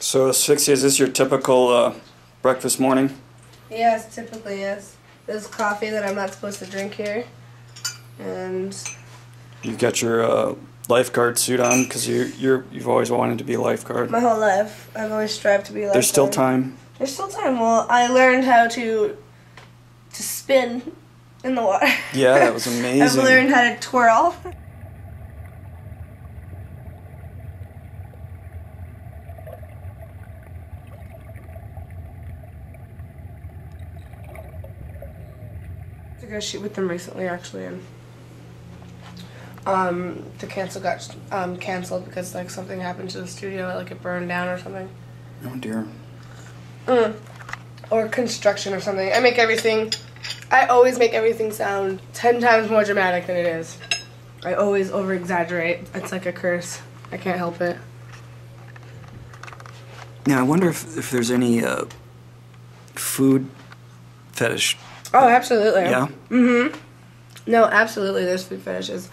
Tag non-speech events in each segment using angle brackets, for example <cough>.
So, Asphyxia, is this your typical uh, breakfast morning? Yes, typically yes. There's coffee that I'm not supposed to drink here, and you've got your uh, lifeguard suit on because you you're you've always wanted to be a lifeguard. my whole life I've always strived to be like. There's still time. There's still time. Well, I learned how to to spin in the water. Yeah, that was <laughs> amazing. I've learned how to twirl. To go shoot with them recently, actually, and um, the cancel got um, canceled because like something happened to the studio, like it burned down or something. Oh dear. Mm. Or construction or something. I make everything. I always make everything sound ten times more dramatic than it is. I always over exaggerate. It's like a curse. I can't help it. Now I wonder if, if there's any uh, food fetish. Oh, absolutely. Yeah. Mm-hmm. No, absolutely. There's food fetishes.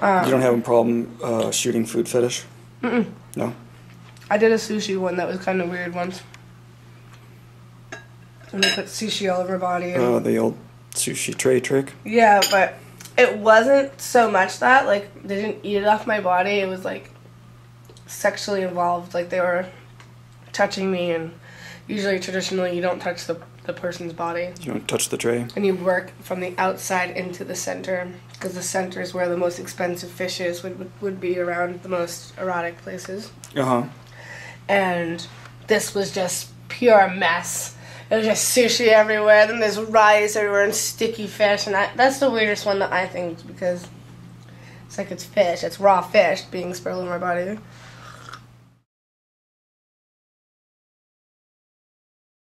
Um, You don't have a problem uh, shooting food fetish? Mm-mm. No. I did a sushi one that was kind of weird once. And they put sushi all over body. Oh, Uh, the old sushi tray trick. Yeah, but it wasn't so much that like they didn't eat it off my body. It was like sexually involved. Like they were touching me, and usually traditionally you don't touch the the person's body, You don't touch the tray. and you work from the outside into the center because the center is where the most expensive fish is. Would would, be around the most erotic places, Uh huh. and this was just pure mess. Was just sushi everywhere. Then there's rice everywhere and sticky fish, and I, that's the weirdest one that I think because it's like it's fish. It's raw fish being spilled in my body.